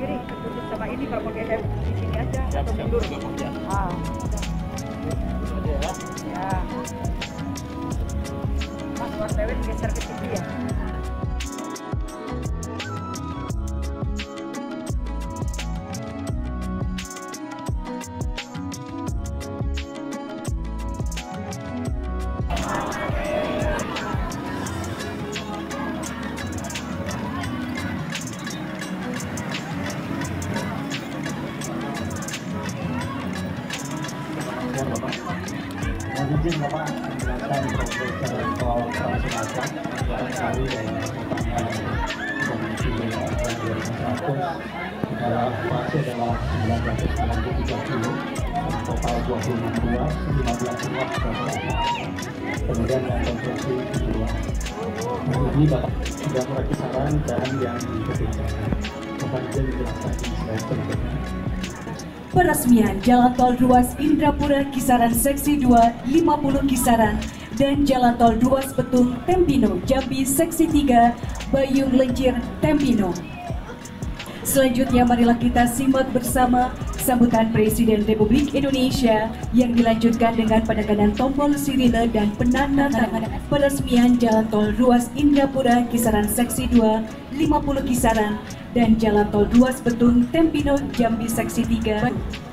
berdiri tutup sama ini kalau pakai helm di sini aja atau mundur. ah. Ya? Mas wartawan geser ke sini ya soal transformasi barangkali dari pertanyaan Komisi 2000 adalah fase adalah 993 kilo total 26 ruas 15 ruas kemudian yang konstruksi ruas ini Bapak sudah mulai kisaran dan yang ketiga Bapak izin menjelaskan di slide berikutnya Peresmian Jalan Tol Ruas Indrapura Kisaran Seksi 2 50 Kisaran dan Jalan Tol Ruas Betung Tempino Jambi Seksi 3 Bayung Lencir Tempino. Selanjutnya marilah kita simak bersama sambutan Presiden Republik Indonesia yang dilanjutkan dengan penekanan tombol sirine dan penandatanganan peresmian Jalan Tol Ruas Indrapura Kisaran Seksi 2 50 Kisaran dan Jalan Tol Ruas Betung Tempino Jambi Seksi 3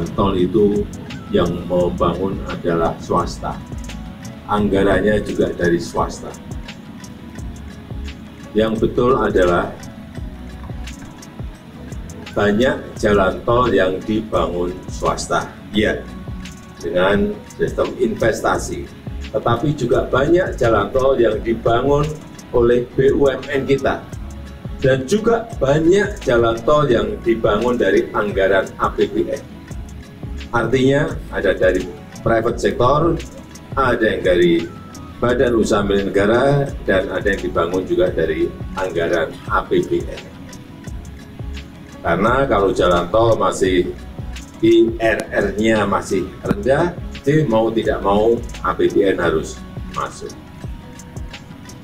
jalan tol itu yang membangun adalah swasta. Anggarannya juga dari swasta. Yang betul adalah banyak jalan tol yang dibangun swasta. Ya, dengan sistem investasi. Tetapi juga banyak jalan tol yang dibangun oleh BUMN kita. Dan juga banyak jalan tol yang dibangun dari anggaran APBN. Artinya ada dari private sector, ada yang dari badan usaha milik negara, dan ada yang dibangun juga dari anggaran APBN. Karena kalau jalan tol masih IRR-nya masih rendah, jadi mau tidak mau APBN harus masuk.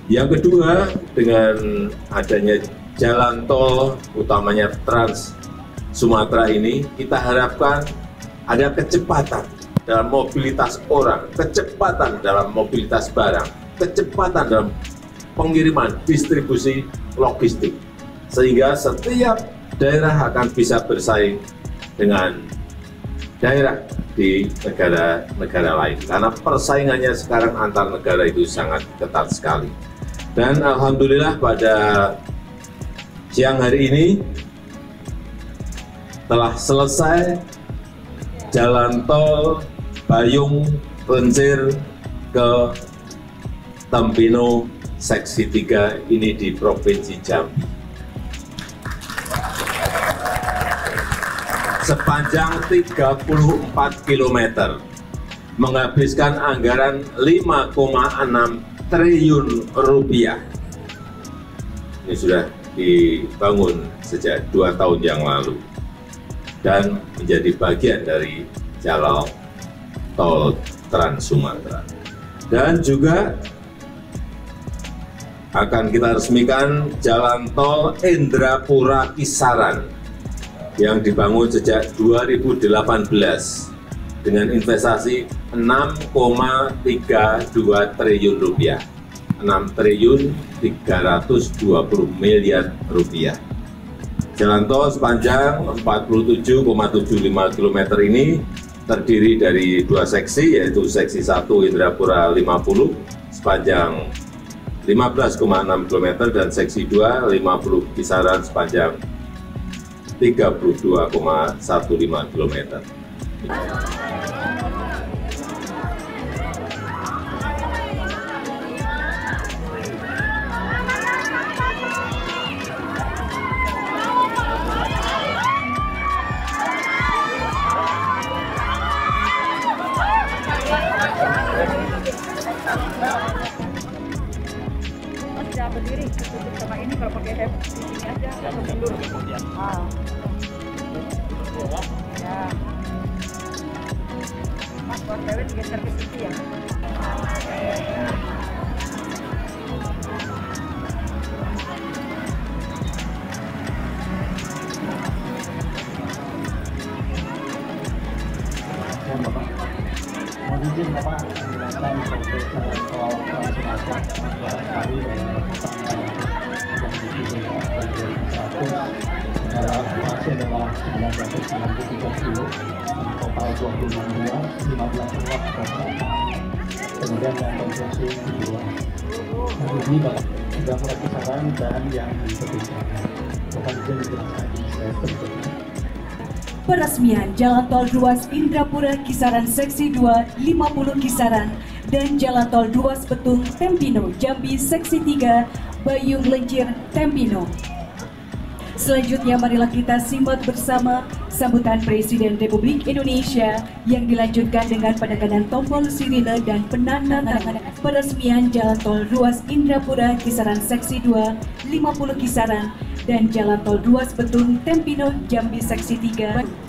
Yang kedua, dengan adanya jalan tol, utamanya Trans Sumatera ini, kita harapkan ada kecepatan dalam mobilitas orang, kecepatan dalam mobilitas barang, kecepatan dalam pengiriman distribusi logistik. Sehingga setiap daerah akan bisa bersaing dengan daerah di negara-negara lain. Karena persaingannya sekarang antar negara itu sangat ketat sekali. Dan Alhamdulillah pada siang hari ini telah selesai jalan tol Bayung Lencir ke Tempino seksi 3 ini di Provinsi Jambi. Sepanjang 34 km, menghabiskan anggaran 5,6 triliun rupiah. Ini sudah dibangun sejak dua tahun yang lalu dan menjadi bagian dari jalan tol Trans Sumatera. Dan juga akan kita resmikan jalan tol Indrapura Kisaran yang dibangun sejak 2018 dengan investasi 6,32 triliun rupiah. 6 triliun 320 miliar rupiah. Jalan tol sepanjang 47,75 km ini terdiri dari dua seksi, yaitu seksi 1 Indrapura 50 sepanjang 15,6 km dan seksi 2 50 kisaran sepanjang 32,15 km. Mas jangan berdiri tutup sama ini kalau pakai helm di sini aja atau mundur ah ya mas wartawan geser ke sini ya izin Bapak Trans Sumatera barangkali dari pertama yang dipilih dari 100 adalah masih adalah 993 kilo total 26 ruas 15 ruas kereta kemudian yang konstruksi kedua nah ini Bapak sudah mulai dan yang diterbitkan Bapak izin menjelaskan di slide berikutnya Peresmian Jalan Tol Ruas Indrapura Kisaran Seksi 2 50 Kisaran dan Jalan Tol Ruas Betung Tempino Jambi Seksi 3 Bayung Lencir Tempino. Selanjutnya marilah kita simak bersama sambutan Presiden Republik Indonesia yang dilanjutkan dengan penekanan tombol sirine dan penandatanganan peresmian Jalan Tol Ruas Indrapura Kisaran Seksi 2 50 Kisaran dan Jalan Tol Ruas Betung Tempino Jambi Seksi 3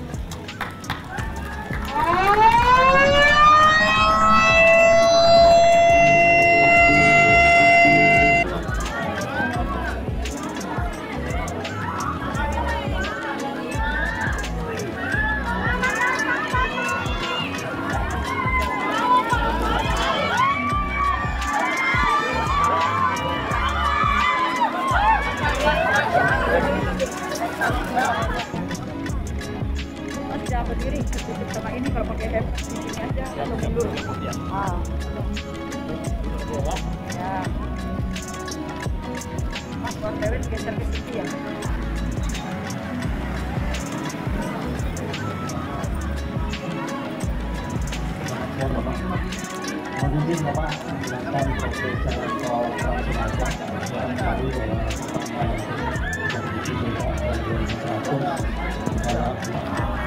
Mas geser ke ya. Bapak menjelaskan proses jalan tol Trans Sumatera barangkali dari pertama yang dipilih dari 100 adalah